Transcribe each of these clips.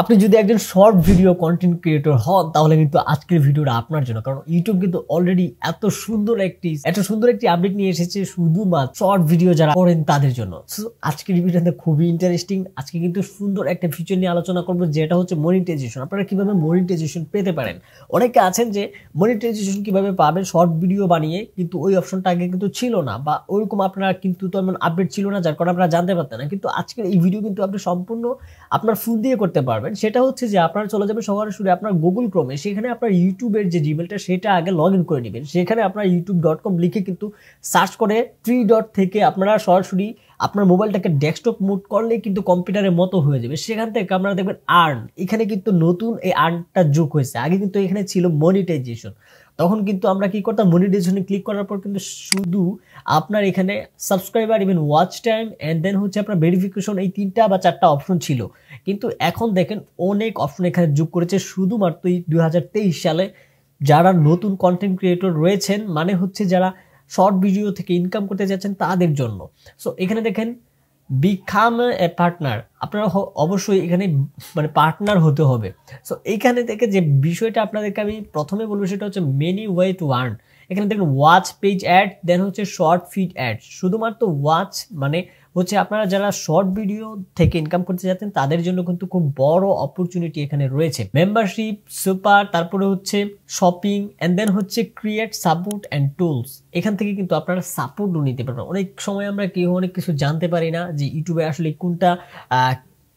আপনি যদি একজন শর্ট ভিডিও কন্টেন্ট ক্রিয়েটর হন, তাহলে কিন্তু আজকের ভিডিওটা আপনার জন্য। কারণ ইউটিউব কিন্তু অলরেডি এত সুন্দর একটি, এত সুন্দর একটি আপডেট নিয়ে এসেছে, শুধুমাত্র শর্ট ভিডিও যারা করেন তাদের জন্য। আজকের ভিডিওটা খুবই ইন্টারেস্টিং আজকে কিন্তু সুন্দর একটা ফিচার নিয়ে আলোচনা করব, যেটা হচ্ছে মনিটাইজেশন আপনারা কীভাবে মনিটাইজেশন পেতে পারেন? অনেকে আছেন যে মনিটাইজেশন কীভাবে পাবেন? শর্ট ভিডিও বানিয়ে কিন্তু ওই অপশনটা আগে কিন্তু ছিল না, বা ওইরকম আপনারা কিন্তু তেমন আপডেট ছিল না, যার কারণে আপনারা জানতে পারতেন না। কিন্তু আজকের এই ভিডিও কিন্তু আপনি সম্পূর্ণ আপনার ফোন দিয়ে করতে পারবেন। সেটা হচ্ছে যে আপনার চলে যাবেন শুরু আপনার গুগল ক্রমে সেখানে আপনার ইউটিউবের যে জিমেলটা সেটা আগে লগ ইন করে নেবেন। সেখানে আপনার ইউটিউব ডট কম লিখে কিন্তু সার্চ করে ট্রি ডট থেকে আপনারা সরাসরি আপনার মোবাইলটাকে ডেস্কটপ মুড করলে কিন্তু কম্পিউটারের মতো হয়ে যাবে। সেখান থেকে আপনারা দেখবেন আর্ন এখানে কিন্তু নতুন এই আর্নটা যোগ হয়েছে। আগে কিন্তু এখানে ছিল মনিটাইজেশন তখন কিন্তু আমরা কি করতাম? মনিটাইজেশনে ক্লিক করার পর কিন্তু শুধু আপনার এখানে subscriber even watch time and then হচ্ছে আপনার ভেরিফিকেশন এই তিনটা বা চারটা অপশন ছিল। কিন্তু এখন দেখেন অনেক অপশন এখানে যোগ করেছে। শুধুমাত্র এই দু হাজার তেইশ সালে যারা নতুন কন্টেন্ট ক্রিয়েটর রয়েছেন মানে হচ্ছে যারা শর্ট ভিডিও থেকে ইনকাম করতে যাচ্ছেন তাদের জন্য। সো এখানে দেখেন বিকাম এ পার্টনার আপনারা অবশ্যই এখানে মানে পার্টনার হতে হবে। সো এইখানে থেকে যে বিষয়টা আপনাদেরকে আমি প্রথমে বলব সেটা হচ্ছে মেনি ওয়ে টু আর্ন এখানে দেখুন ওয়াচ পেজ অ্যাড দেন হচ্ছে শর্ট ফিট অ্যাড শুধুমাত্র ওয়াচ মানে হচ্ছে আপনারা যারা শর্ট ভিডিও থেকে ইনকাম করতে যাচ্ছেন, তাদের জন্য কিন্তু খুব বড় অপরচুনিটি এখানে রয়েছে। মেম্বারশিপ সুপার তারপরে হচ্ছে শপিং অ্যান্ড দেন হচ্ছে ক্রিয়েট সাপোর্ট অ্যান্ড টুলস এখান থেকে কিন্তু আপনারা সাপোর্টও নিতে পারবেন। অনেক সময় আমরা কেউ অনেক কিছু জানতে পারি না যে ইউটিউবে আসলে কোনটা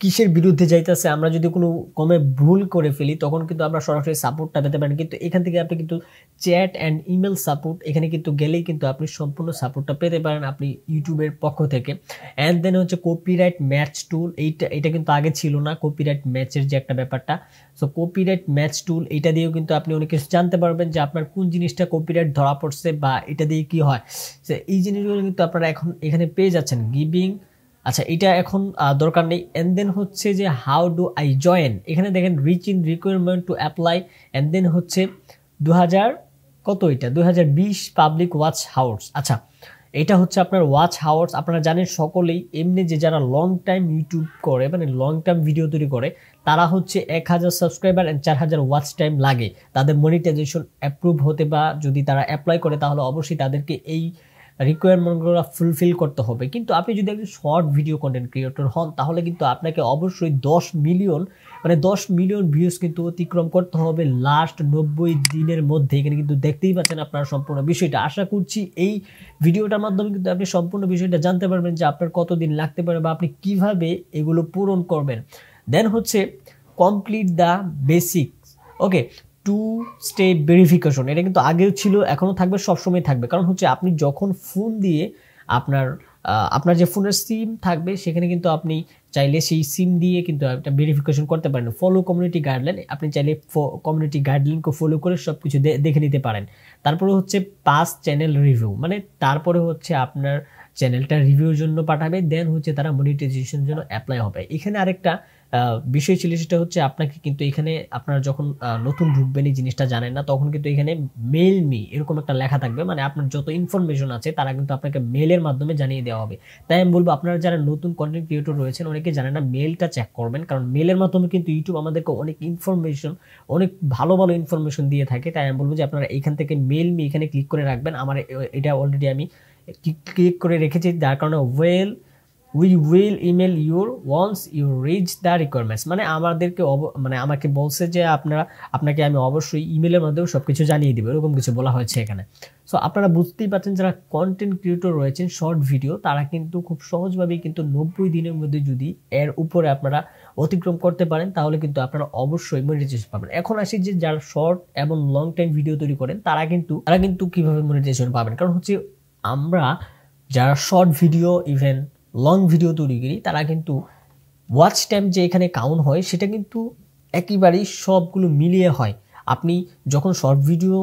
কিসের বিরুদ্ধে যাইতেছে আমরা যদি কোনো কমে ভুল করে ফেলি তখন কিন্তু আমরা সরাসরি সাপোর্টটা পেতে পারেন কিন্তু এখান থেকে আপনি কিন্তু চ্যাট অ্যান্ড ইমেল সাপোর্ট এখানে কিন্তু গেলেই কিন্তু আপনি সম্পূর্ণ সাপোর্টটা পেতে পারেন আপনি ইউটিউবের পক্ষ থেকে। অ্যান্ড দেন হচ্ছে কপিরাইট ম্যাচ টুল এইটা এটা কিন্তু আগে ছিল না কপিরাইট ম্যাচের যে একটা ব্যাপারটা। সো কপিরাইট ম্যাচ টুল এটা দিয়েও কিন্তু আপনি অনেক কিছু জানতে পারবেন যে আপনার কোন জিনিসটা কপিরাইট ধরা পড়ছে বা এটা দিয়ে কি হয়। So, এই জিনিসগুলো কিন্তু আপনারা এখন এখানে পেয়ে যাচ্ছেন। গিভিং আচ্ছা এটা এখন দরকার নেই। অ্যান্ড দেন হচ্ছে যে হাউ ডু আই জয়েন এখানে দেখেন reach in requirement to apply and then হচ্ছে দু হাজার কত এটা? দু হাজার বিশ পাবলিক ওয়াচ হাউস আচ্ছা এটা হচ্ছে আপনার ওয়াচ হাওয়ার্স আপনারা জানেন সকলেই, এমনি যে যারা লং টাইম ইউটিউব করে মানে লং টাইম ভিডিও তৈরি করে, তারা হচ্ছে এক হাজার সাবস্ক্রাইবার অ্যান্ড চার হাজার ওয়াচ টাইম লাগে। তাদের মনিটাইজেশন অ্যাপ্রুভ হতে বা যদি তারা অ্যাপ্লাই করে, তাহলে অবশ্যই তাদেরকে এই রিকোয়ারমেন্টগুলো ফুলফিল করতে হবে। কিন্তু আপনি যদি একজন শর্ট ভিডিও কন্টেন্ট ক্রিয়েটর হন, তাহলে কিন্তু আপনাকে অবশ্যই দশ মিলিয়ন মানে দশ মিলিয়ন ভিউজ কিন্তু অতিক্রম করতে হবে লাস্ট নব্বই দিনের মধ্যে। এখানে কিন্তু দেখতেই পাচ্ছেন আপনারা সম্পূর্ণ বিষয়টা। আশা করছি এই ভিডিওটার মাধ্যমে কিন্তু আপনি সম্পূর্ণ বিষয়টা জানতে পারবেন যে আপনার কতদিন লাগতে পারে বা আপনি কীভাবে এগুলো পূরণ করবেন। দেন হচ্ছে complete the basic okay two step verification এটা কিন্তু আগেও ছিল, এখনও থাকবে, সবসময় থাকবে। কারণ হচ্ছে আপনি যখন ফোন দিয়ে আপনার আপনার যে ফোনের সিম থাকবে, সেখানে কিন্তু আপনি চাইলে সেই সিম দিয়ে কিন্তু একটা ভেরিফিকেশন করতে পারেন। ফলো কমিউনিটি গাইডলাইন আপনি চাইলে কমিউনিটি গাইডলাইনকে ফলো করে সব কিছু দেখে নিতে পারেন। তারপরে হচ্ছে পাস চ্যানেল রিভিউ মানে তারপরে হচ্ছে আপনার চ্যানেলটা রিভিউর জন্য পাঠাবে দেন হচ্ছে তারা মনিটাইজেশনের জন্য অ্যাপ্লাই হবে। এখানে আরেকটা বিষয় ছিল সেটা হচ্ছে আপনাকে কিন্তু এখানে আপনারা যখন নতুন ঢুকবেন এই জিনিসটা জানেন না, তখন কিন্তু এখানে মেল মি এরকম একটা লেখা থাকবে মানে আপনার যত ইনফরমেশন আছে তারা কিন্তু আপনাকে মেলের মাধ্যমে জানিয়ে দেওয়া হবে। তাই আমি বলব, আপনারা যারা নতুন কন্টেন্ট ক্রিয়েটর রয়েছেন, অনেকে জানেন না মেলটা চেক করবেন, কারণ মেলের মাধ্যমে কিন্তু ইউটিউব আমাদেরকে অনেক ইনফরমেশন অনেক ভালো ভালো ইনফরমেশন দিয়ে থাকে। তাই আমি বলব যে আপনারা এখান থেকে মেল মি এখানে ক্লিক করে রাখবেন, আমার এটা অলরেডি আমি ক্লিক করে রেখেছি, যার কারণে well we will email your once you reach the requirements মানে আমাদেরকে মানে আমাকে বলছে যে আপনারা আপনাকে আমি অবশ্যই ইমেলের মাধ্যমে সব কিছু জানিয়ে দেবো, এরকম কিছু বলা হয়েছে এখানে। সো আপনারা বুঝতেই পারছেন যারা কন্টেন্ট ক্রিয়েটর রয়েছেন শর্ট ভিডিও তারা কিন্তু খুব সহজভাবেই কিন্তু নব্বই দিনের মধ্যে যদি এর উপরে আপনারা অতিক্রম করতে পারেন, তাহলে কিন্তু আপনারা অবশ্যই মনিটাইজেশন পাবেন। এখন আসি যে যারা শর্ট এবং লং টাইম ভিডিও তৈরি করেন, তারা কিন্তু তারা কিন্তু কীভাবে মনিটাইজেশন পাবেন? কারণ হচ্ছে আমরা যারা short video even long video তৈরি করি, তারা কিন্তু ওয়াচ টাইম যে এখানে কাউন্ট হয়, সেটা কিন্তু একেবারেই সবগুলো মিলিয়ে হয়। আপনি যখন শর্ট ভিডিও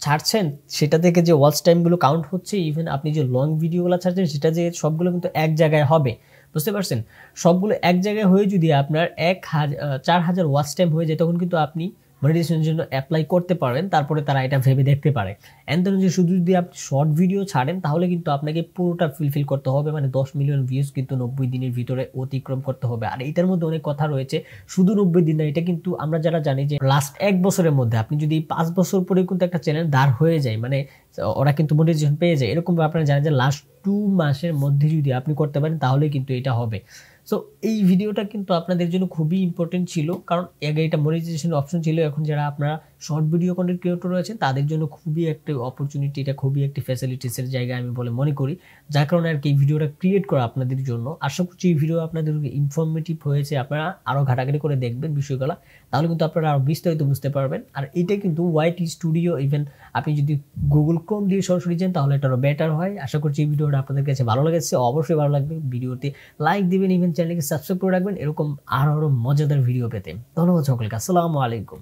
ছাড়ছেন, সেটা থেকে যে ওয়াচ টাইমগুলো কাউন্ট হচ্ছে ইভেন আপনি যে লং ভিডিওগুলো ছাড়ছেন, সেটা যে সবগুলো কিন্তু এক জায়গায় হবে। বুঝতে পারছেন? সবগুলো এক জায়গায় হয়ে যদি আপনার এক হাজার চার হাজার ওয়াচ টাইম হয়ে যায়, তখন কিন্তু আপনি মনিটাইজেশনের জন্য অ্যাপ্লাই করতে পারেন, তারপরে তারা এটা ভেবে দেখতে পারে। এন্ড যে শুধু যদি আপনি শর্ট ভিডিও ছাড়েন, তাহলে কিন্তু আপনাকে পুরোটা ফিলফিল করতে হবে মানে দশ মিলিয়ন ভিউজ কিন্তু নব্বই দিনের ভিতরে অতিক্রম করতে হবে। আর এটার মধ্যে অনেক কথা রয়েছে, শুধু নব্বই দিন না, এটা কিন্তু আমরা যারা জানি যে লাস্ট এক বছরের মধ্যে, আপনি যদি পাঁচ বছর পরে কিন্তু একটা চ্যানেল দাঁড় হয়ে যায় মানে ওরা কিন্তু মনিটাইজেশন পেয়ে যায়, এরকম আপনারা জানেন যে লাস্ট টু মাসের মধ্যে যদি আপনি করতে পারেন, তাহলে কিন্তু এটা হবে। সো এই ভিডিওটা কিন্তু আপনাদের জন্য খুবই ইম্পর্টেন্ট ছিল। কারণ আগে এটা মনিটাইজেশন অপশন ছিল, এখন যারা আপনারা শর্ট ভিডিও কন্টেন্ট ক্রিয়েটর রয়েছেন, তাদের জন্য খুবই একটা অপরচুনিটি এটা খুবই একটি ফ্যাসিলিটিসের জায়গা আমি বলে মনে করি। যার কারণে আর কি এই ভিডিওটা ক্রিয়েট করা আপনাদের জন্য। আশা করছি এই ভিডিও আপনাদের ইনফরমেটিভ হয়েছে। আপনারা আরও ঘাটাঘাটি করে দেখবেন বিষয়গুলো। তাহলে কিন্তু আপনারা আরও বিস্তারিত বুঝতে পারবেন। আর এটা কিন্তু ওয়াইট স্টুডিও ইভেন আপনি যদি গুগল ক্রোম দিয়ে সরাসরি যান, তাহলে এটা আরও বেটার হয়। আশা করছি এই ভিডিওটা আপনাদের কাছে ভালো লেগেছে। অবশ্যই ভালো লাগবে। ভিডিওতে লাইক দেবেন ইভেন চ্যানেলকে সাবস্ক্রাইব করে রাখবেন এরকম আরও আরও মজাদার ভিডিও পেতে। ধন্যবাদ সকলকে আসসালামু আলাইকুম।